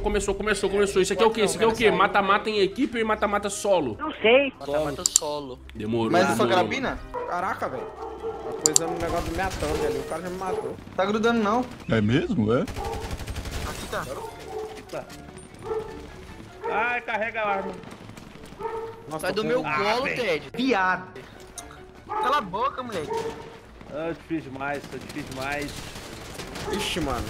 começou, começou, começou, começou. Isso aqui é o quê? Isso aqui é o quê? Mata-mata em equipe ou mata-mata solo? Não sei. Mata-mata solo. Demorou. Mas é demorou. carabina? Caraca, velho. Tá coisando um negócio do minha thumb ali. O cara já me matou. Tá grudando não. É mesmo, é? Aqui tá. Ai, carrega a arma. Nossa, Sai do meu Ah, colo, velho. Ted. Viado. Cala a boca, moleque. Ah, difícil demais, tá difícil demais. Ixi, mano.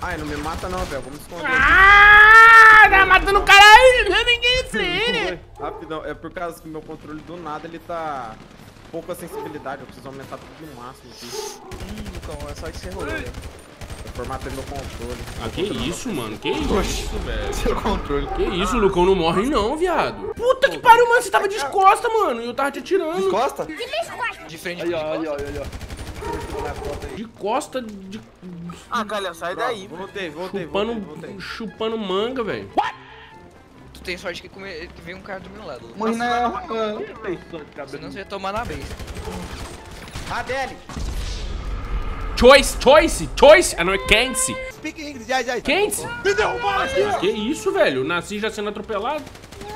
Ai, não me mata não, velho. Vamos esconder. Ah, tá matando o cara aí, não é ninguém assim. Rapidão. É por causa que meu controle do nada, ele tá... Pouca sensibilidade. Eu preciso aumentar tudo no máximo aqui. Hum, Lucão, é só que você rolou, velho. Eu formatei meu controle. Ah, que isso, mano? Que isso, velho? Seu controle. Que isso, o Lucão não morre não, viado. Puta que pariu, mano. Você tava de costa, mano. E eu tava te atirando. Descosta? De frente ó, de aí, ó, costas. aí, ó. Na foto aí. De costa, de... Ah, galera, sai daí. Voltei, voltei, voltei, chupando, voltei. chupando manga, velho. Tu tem sorte que, come... que vem um cara do meu lado. Morri na... Feição de cabelo. Senão você ia tomar na vez. Adele! Choice, choice, choice. Ah, não, é Kense. Speak English, já, já. Kense? Me derrubaram aqui. Que isso, velho? Nasci já sendo atropelado.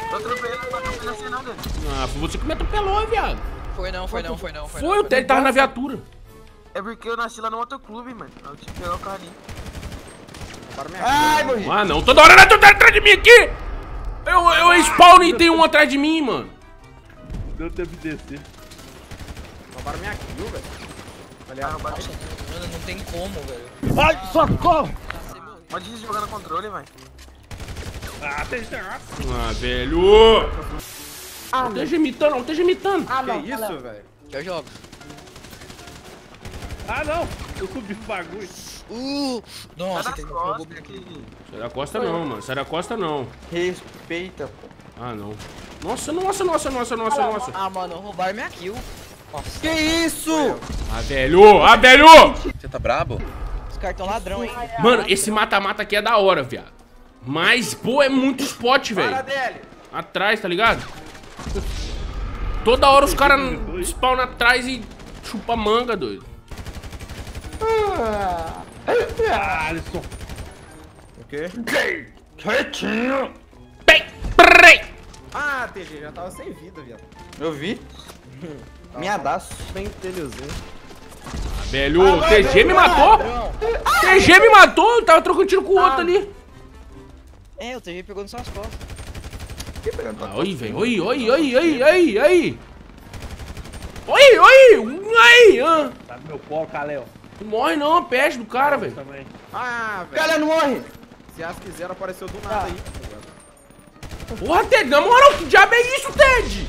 Tô atropelando, não atropelando assim não, dele. Ah, foi você que me atropelou, viado. Foi não, foi não, foi não, foi, Foi, não. o Ted tava na viatura. É porque eu nasci lá no motoclube, mano. Eu tive que pegar o carro ali. Para minha Ai, morri. Ah, não. Toda hora tu tá atrás de mim aqui. Eu, eu spawn e tem um atrás de mim, mano. Deu tempo de descer. Roubaram minha kill, velho. Ah, Aliás, roubaram. Nossa, mano, não tem como, velho. Ai, socorro. Pode ir jogar no controle, vai. Ah, tem ah, Ah, velho. Não esteja imitando, não esteja imitando. que isso, velho? Já jogo. Ah, não! Eu subi o bagulho. Uh! Nossa, Sai tem um robô aqui. que... Sai da costa não, mano. Sai da costa não. Respeita, pô. Ah, não. Nossa, nossa, nossa, nossa, nossa, nossa. Ah, mano, roubaram minha kill. Nossa, Que isso? Ah, velho. Ah, velho. Você tá brabo? os caras tão ladrão, hein? Mano, esse mata-mata aqui é da hora, viado. Mas, pô, é muito spot, velho. Atrás, tá ligado? Toda hora os caras spawnam atrás e chupa manga, doido. Ah, Alisson. O quê? Bem, prei. Ah, TG, já tava sem vida, viado. Eu vi. Miadaço. Bem telhozinho. Velho, TG me matou. TG me matou, tava trocando tiro com o outro ali. É, o TG pegou nas suas costas. Oi, velho, oi, oi, oi, oi, oi, oi. Oi, oi, oi, ah. Tá meu colo, Kalel. Não morre não, a peste do cara, velho. Também. Ah, velho. Galera, não morre. Se as quiseram, apareceu do nada aí. tá ligado? Porra, Ted, na moral, que diabo é isso, Ted?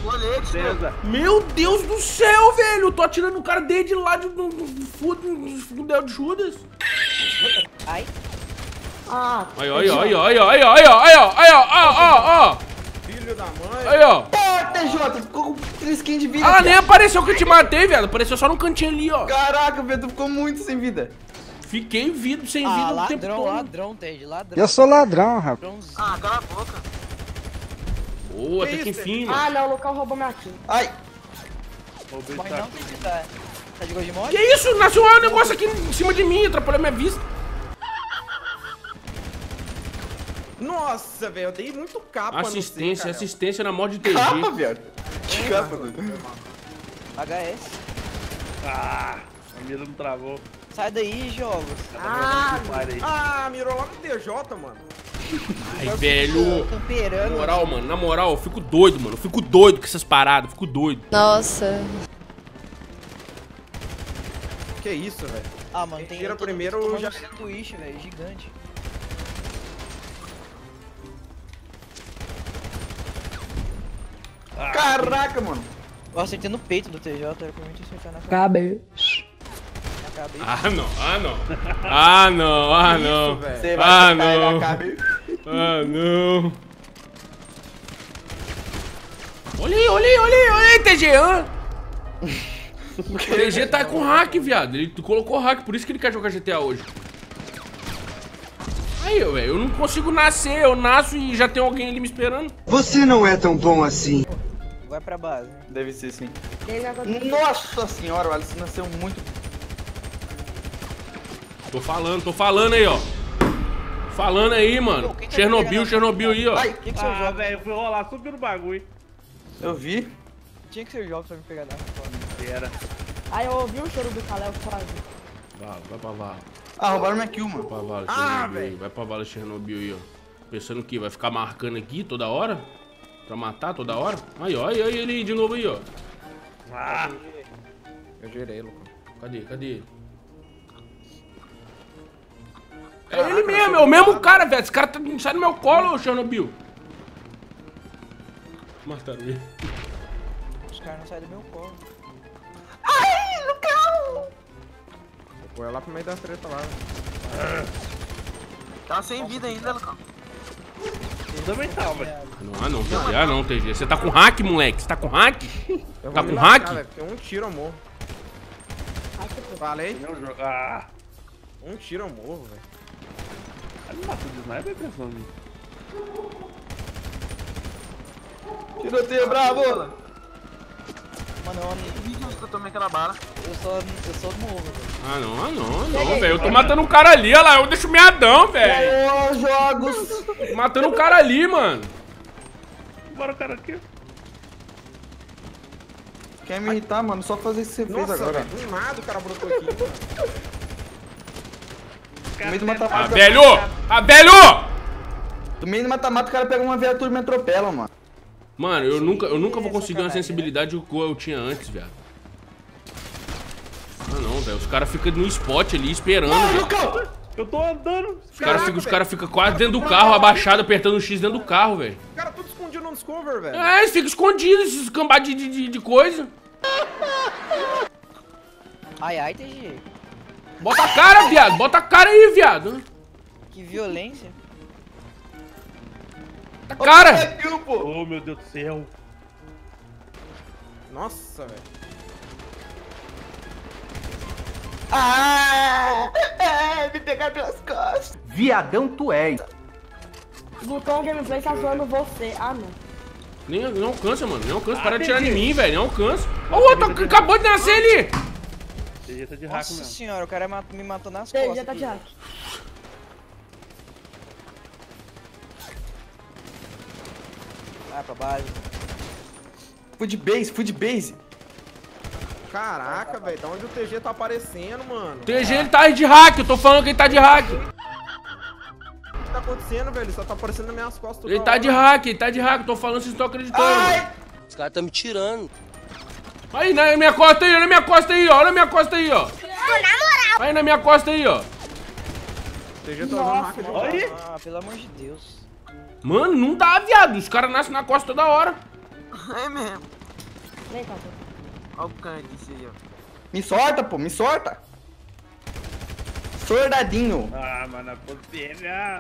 Beleza. Meu Deus do céu, velho. Eu tô atirando o cara desde lá de, do, do, de Judas. Ai. Aí, ó, aí, ó, aí, ó, aí, ó, aí, ó, aí, ó, aí, ó, aí, ó, ó, ó, ó. Filho da mãe. Aí, ó. Pô, TJ, ficou com 3 skins de vida. Ah, cara. nem apareceu que eu te matei, velho. Apareceu só no cantinho ali, ó. Caraca, velho, tu ficou muito sem vida. Fiquei vivo, sem Ah, vida o tempo ladrão, todo. ladrão, Ted, ladrão. Eu sou ladrão, rapaz. Ah, cala a boca. Boa, até Que enfim, Ah, não, o Lucão roubou minha kill. Ai, Roubei Mas tá. não, Ted, tá... Tá de gol de morte? Que isso? Nasceu um negócio aqui em cima de mim, atrapalhou minha vista. Nossa, velho, eu dei muito capa Assistência, no C, assistência na morte de capa, TG. viado. Que capa, doido. HS. Ah, a mira não travou. Sai daí, jogos. Ah, Parei. Ah, mirou lá no TJ, mano. Ai, velho. Na moral, mano, na moral, eu fico doido, mano. Eu fico doido com essas paradas, eu fico doido. Nossa. Que isso, velho. Ah, mano, tem... Tira eu primeiro, já- um sanduíche, velho, gigante. Caraca, mano. Eu acertei no peito do TJ, era pra mim acertar na Cabe. na cabeça. Ah, não, ah, não. Ah, não, ah, não. velho? Você vai Ah, não. cabeça. Ah, não. Olha aí, olha aí, olha aí, olha aí, TG. O TG tá com hack, viado. Ele colocou hack, por isso que ele quer jogar GTA hoje. Velho, eu não consigo nascer. Eu nasço e já tem alguém ali me esperando. Você não é tão bom assim. Vai pra base. Deve ser sim. Agora- Nossa senhora, o Alisson nasceu muito. Tô falando, tô falando aí, ó. Falando aí, mano. Pô, tá Chernobyl, pegando? Chernobyl aí, ó. Tinha que o Ah, jogo. velho, fui rolar, subiu no bagulho. Eu vi. Tinha que ser o jogo pra me pegar na Era. Aí eu ouvi o choro do Kalel quase. Vai, vai pra vala. Ah, roubaram minha kill, mano. Vai pra vala, Ah, Chernobyl aí. velho. Vai pra vala Chernobyl aí, ó. Pensando que vai ficar marcando aqui toda hora? Pra matar toda hora? Aí, ó, aí, aí ele aí de novo aí, ó. Ah, Eu girei, Lucão. Cadê, cadê? É ele mesmo, é o mesmo cara, velho. Esse cara tá, sai do meu colo, ô Chernobyl. Mataram ele. Os caras não saem do meu colo. Vou pôr ela pro meio da treta lá. Tá sem vida ainda, Lucão. fundamental, velho. Ah, não, ah, não, TG. Ah, não, TG. Você tá com hack, moleque? Você tá com hack? Eu Tá com me hack? velho, porque um tiro eu morro. Falei? Ah, Um tiro eu morro, velho. aí não matou de sniper, é impressão minha. Tiroteio bravo! Mano, eu, eu tomei aquela bala. eu só, eu só morro, velho. Ah, não, ah, não, não, velho. Eu tô matando um cara ali, olha lá. Eu deixo meadão, velho. Ô, jogos! Matando um cara ali, mano. Bora o cara aqui. Quer me irritar, mano? Só fazer o que você fez Nossa, agora. velho. Do nada o cara brotou aqui, mano. No meio do Ah, mata-mata. velho! Ah, velho! No meio do mata-mata, o cara pega uma viatura e me atropela, mano. Mano, eu nunca, eu nunca vou conseguir uma sensibilidade que eu tinha antes, viado. Ah, não, velho. Os caras ficam no spot ali esperando, velho. Eu tô andando. Os caras ficam os cara fica quase dentro do carro, abaixado, apertando o X dentro do carro, velho. O cara tudo escondido no Discover, velho. É, eles ficam escondidos, esses cambados de, de, de coisa. Ai, ai, TG. Bota a cara, viado. Bota a cara aí, viado. Que violência. Bota a cara. Oh, meu Deus do céu. Nossa, velho. Ah! É, me pegaram pelas costas. Viadão tu és. Botão Gameplay tá zoando você. Ah, não. Nem, não alcança, mano. Nem alcança. Para de tirar de mim, velho. Não alcança. Ó, o outro acabou de nascer ali. Tá hack Nossa mesmo. senhora, o cara mat- me matou nas Ele costas. já tá de hack. Vai pra base. Fui de base, fui de base. Caraca, velho. Da onde o TG tá aparecendo, mano? O TG ele tá de hack. Eu tô falando que ele tá de hack. que tá acontecendo, velho? Ele só tá aparecendo nas minhas costas. Ele tá hora. de hack, ele tá de hack. Eu tô falando, vocês não estão acreditando. mano. Os caras tão me tirando. Aí, na minha costa aí, olha na minha costa aí, ó. Olha na minha costa aí, ó. Aí na minha costa aí, ó. O TG tá usando hack de. Ah, pelo amor de Deus. Mano, não dá, viado. Os caras nascem na costa toda hora. É mesmo. Vem. Olha o canto desse aí, ó. Me sorta, pô, me sorta. Soldadinho. Ah, mano, a potência.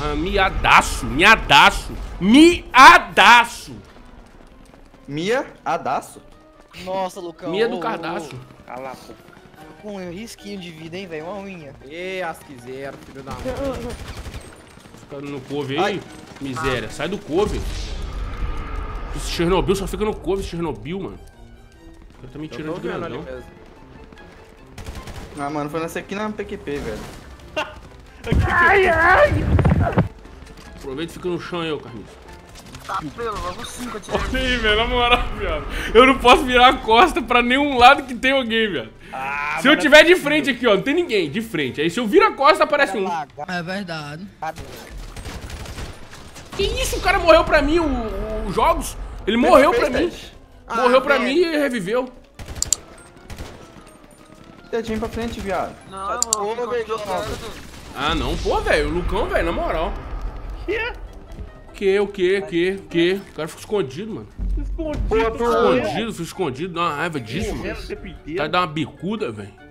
Ah, miadaço, miadaço, miadaço. Mia, adaço. Nossa, Lucão. Mia do ô, cardaço. Cala a boca. ô, Com um risquinho de vida, hein, velho? Uma unha. Ê, as quiser, filho da mãe. Fica no couve aí, miséria. Sai do couve. Esse Chernobyl só fica no couve, esse Chernobyl, mano. O cara tá me Eu tirando de grandão. Ah, mano, foi nessa aqui na PQP, velho. Aproveita e fica no chão aí, ô Carlinhos. Tá pelo, logo 5 atirei. Olha aí, velho, na moral, viado. Eu não posso virar a costa pra nenhum lado que tem alguém, viado. Ah, Se eu tiver de frente aqui, ó, não tem ninguém, de frente. Aí se eu viro a costa, aparece um. É verdade. Que isso? O cara morreu pra mim, o, o Jogos? Ele morreu pra mim. Morreu pra mim e reviveu. Dedinho pra frente, viado. Não. Ah, não, pô, velho. O Lucão, velho, na moral. O que, o que, o que, o que? O cara fica escondido, mano. Escondido. Fica escondido, fica escondido. Dá uma raiva disso, mano. Tá dando uma bicuda, velho.